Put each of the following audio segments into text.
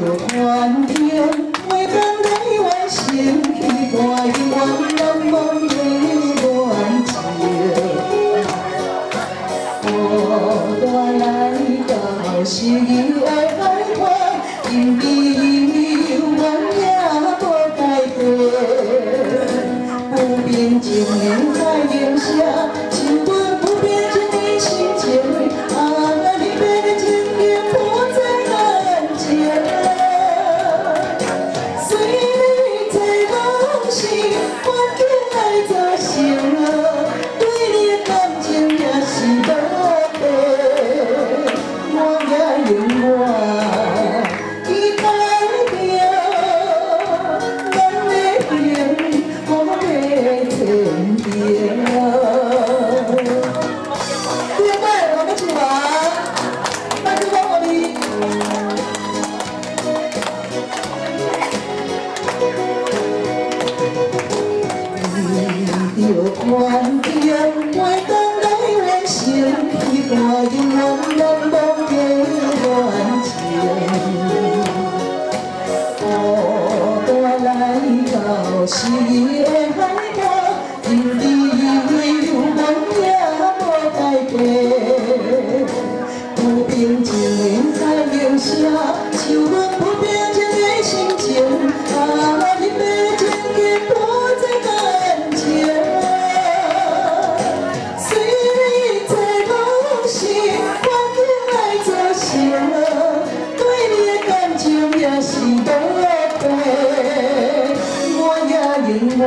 环境，每当来完成，期盼永远难忘的恋情。孤单来到失意？的海岸，因为有缘也无改变，不变情在留下，着环境，每当来完成，期盼永远难忘的恋情。孤单来到失意的海岸，因为有缘也无改变，不变情在留下，像阮不变也是无变，我也永远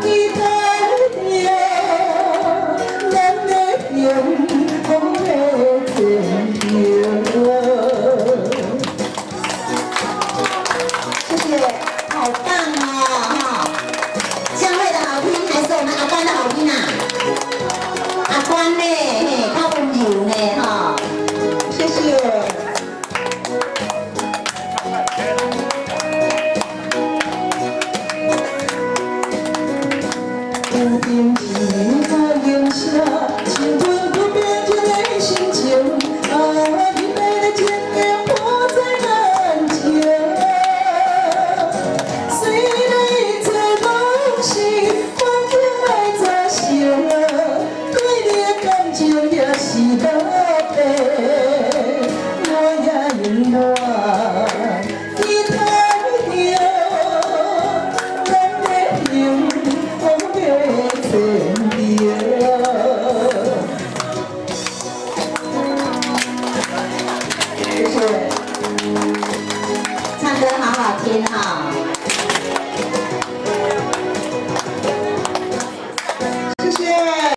期待着咱的幸福的天边。谢谢，好棒哦，哈！江蕙的好听还是我们阿关的好听啊？阿关呢，不变情缘在眼下，就是，唱歌好好听哈。